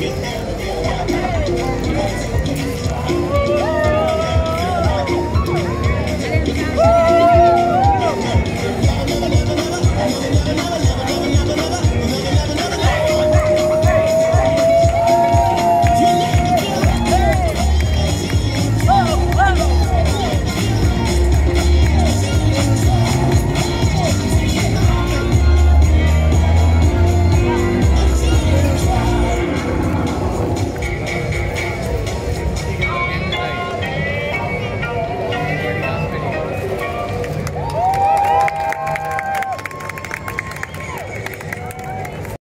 Yeah.